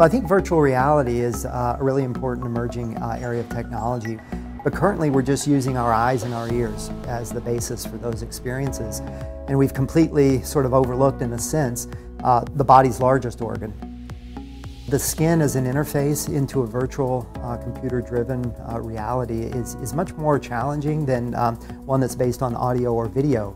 Well, I think virtual reality is uh, a really important emerging uh, area of technology. But currently we're just using our eyes and our ears as the basis for those experiences. And we've completely sort of overlooked, in a sense, uh, the body's largest organ. The skin as an interface into a virtual uh, computer-driven uh, reality is, is much more challenging than um, one that's based on audio or video.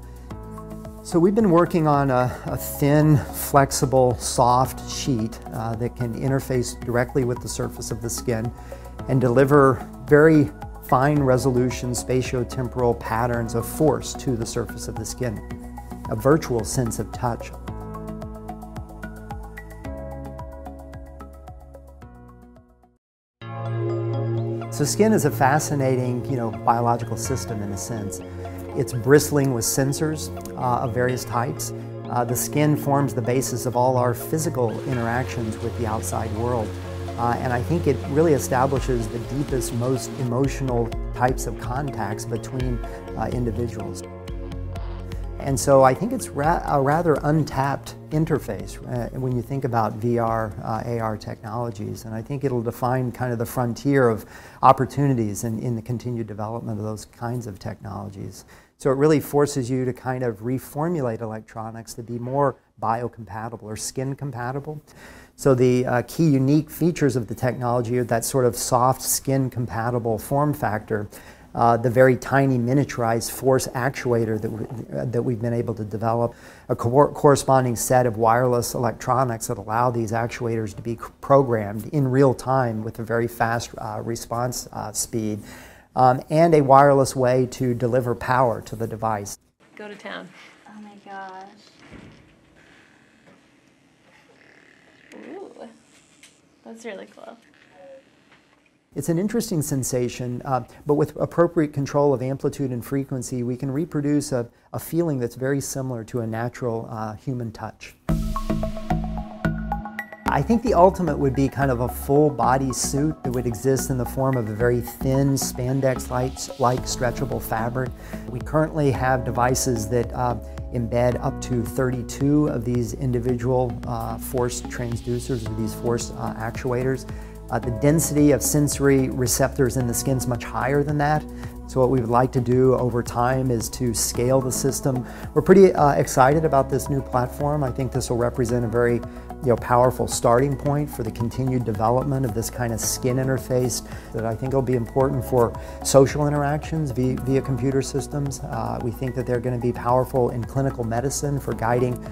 So we've been working on a, a thin, flexible, soft sheet uh, that can interface directly with the surface of the skin and deliver very fine resolution spatiotemporal patterns of force to the surface of the skin, a virtual sense of touch. So skin is a fascinating, you know, biological system in a sense. It's bristling with sensors uh, of various types. Uh, the skin forms the basis of all our physical interactions with the outside world. Uh, and I think it really establishes the deepest, most emotional types of contacts between uh, individuals. And so I think it's ra a rather untapped interface uh, when you think about VR, uh, AR technologies. And I think it'll define kind of the frontier of opportunities in, in the continued development of those kinds of technologies. So it really forces you to kind of reformulate electronics to be more biocompatible or skin compatible. So the uh, key unique features of the technology are that sort of soft skin compatible form factor uh, the very tiny miniaturized force actuator that, we, that we've been able to develop, a co corresponding set of wireless electronics that allow these actuators to be programmed in real time with a very fast uh, response uh, speed, um, and a wireless way to deliver power to the device. Go to town. Oh my gosh. Ooh, that's really cool. It's an interesting sensation, uh, but with appropriate control of amplitude and frequency, we can reproduce a, a feeling that's very similar to a natural uh, human touch. I think the ultimate would be kind of a full body suit that would exist in the form of a very thin spandex-like stretchable fabric. We currently have devices that uh, embed up to 32 of these individual uh, force transducers or these force uh, actuators. Uh, the density of sensory receptors in the skin is much higher than that. So what we would like to do over time is to scale the system. We're pretty uh, excited about this new platform. I think this will represent a very you know, powerful starting point for the continued development of this kind of skin interface that I think will be important for social interactions via, via computer systems. Uh, we think that they're going to be powerful in clinical medicine for guiding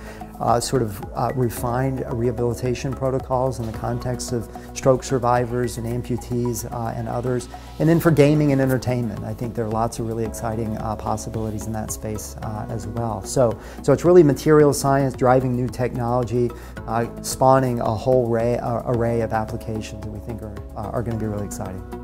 uh, sort of uh, refined rehabilitation protocols in the context of stroke survivors and amputees uh, and others. And then for gaming and entertainment, I think there are lots of really exciting uh, possibilities in that space uh, as well. So, so it's really material science driving new technology, uh, spawning a whole array, array of applications that we think are, are going to be really exciting.